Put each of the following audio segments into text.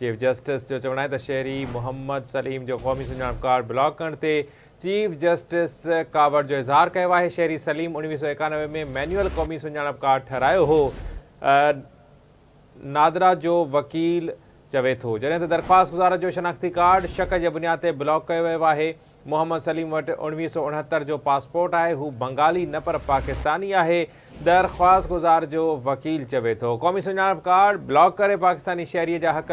Chief justice जो चवणु आहे त शहरी मोहम्मद सलीम जो क़ौमी सुञाणप कार्ड ब्लॉक करण ते चीफ जस्टिस कावड़ जो इज़हार किया है शहरी सलीम उणिवीह सौ एकानवे में मैनुअल क़ौमी सुञाणप कार्ड ठहिरायो हो। नादरा जो वकील चवे थो। जॾहिं त दरख़्वास्त गुज़ार जो शनाख़्ती कार्ड शक जे बुनियाद ते ब्लॉक किया आहे। मोहम्मद सलीम वटि उणिवीह सौ उणहतरि जो पासपोर्ट आहे। हू बंगाली, न पर पाकिस्तानी आहे। दरख़्वास्त गुज़ार जो वकील चवे थो। क़ौमी सुञाणप कार्ड ब्लॉक करे पाकिस्तानी शहरीअ जा हक़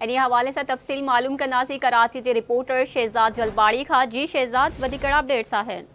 इन हवाले सां तफ़सील मालूम कंदासीं कराची जे रिपोर्टर शहज़ाद जलबाड़ी खां। जी शहज़ाद वधीक अपडेट्स आहिनि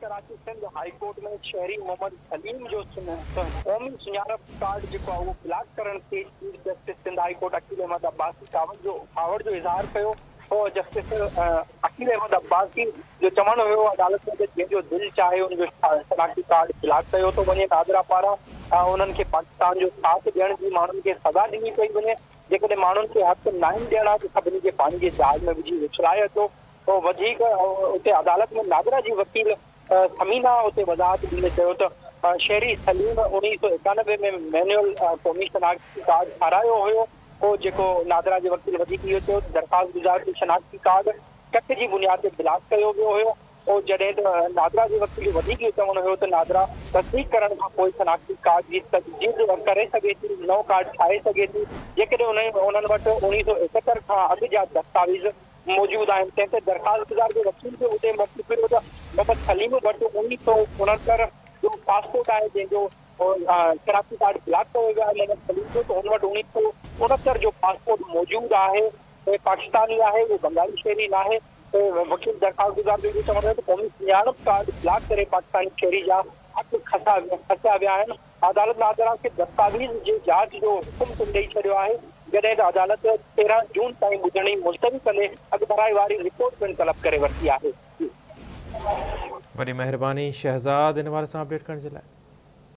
कराची सिंध हाई कोर्ट में शहरी मोहम्मद सलीम जो क़ौमी सुञाणप कार्ड जेको आहे ब्लॉक करण ते chief justice Sindh high court Aqeel Ahmed Abbasi कावड़ जो कावड़ जो इज़हार कयो जस्टिस अकील अहमद अब्बासी जो चवणु हुयो अदालत में जंहिंजो दिलि चाहे उनजो शनाख़्ती कार्ड ब्लॉक कयो थो वञे नादरा पारां उन्हनि खे पाकिस्तान जो साथ ॾियण जी माण्हुनि खे सज़ा ॾिनी पई वञे। जेकॾहिं हक़ नाहिनि ॾियणा, त सभिनी खे पाणी जे जहाज़ में अचो पोइ वधीक उते अदालत में नादरा जी वकील समीना उते वज़ाहत ॾींदे चयो त शहरी सलीम उणिवीह सौ एकानवे में मैनुअल क़ौमी शनाख़्ती कार्ड ठारायो हुयो। पोइ जेको नादरा जे वकील वधीक दरख़्वास्त गुज़ार शनाख़्ती कार्ड कट जी बुनियाद ते ब्लॉक कयो वियो हुयो। जॾहिं त नादरा जे वधीक इहो चवणु हुयो त नादरा तस्दीक करण खां पोइ शनाख़्ती कार्ड जी तजदीद करे सघे थी नओं कार्ड ठाहे सघे थी। जेकॾहिं उन उन्हनि वटि उणिवीह सौ एकहतरि खां अॻु जा दस्तावेज़ मौजूदु आहिनि तंहिं ते दरख़्वास्त जो वकील बि उते मोकिलियो पियो त सलीम वटि उणिवीह सौ उणहतरि जो पासपोर्ट आहे, जंहिंजो शनाख़्ती कार्ड ब्लॉक कयो वियो आहे सलीम जो, त हुन वटि उणिवीह सौ उणहतरि जो पासपोर्ट मौजूदु आहे। पाकिस्तानी आहे, उहो बंगाली शहरी न आहे। वकील दरख़्वास्त गुज़ार जो चवंदो आहे त क़ौमी सुञाणप कार्ड ब्लॉक करे पाकिस्तानी शहरी जा हक़ खसा खसिया विया आहिनि अदालत नादरा खे दस्तावेज़ जे जाँच जो हुकुम ॾेई छॾियो आहे, जॾहिं त अदालत तेरहं जून ताईं ॿुधणी मुलतवी कंदे अॻभराई वारी रिपोर्ट पिणु तलब करे वरिती आहे। वॾी महिरबानी, शहज़ाद हिन वारे सां अपडेट करण जे लाइ।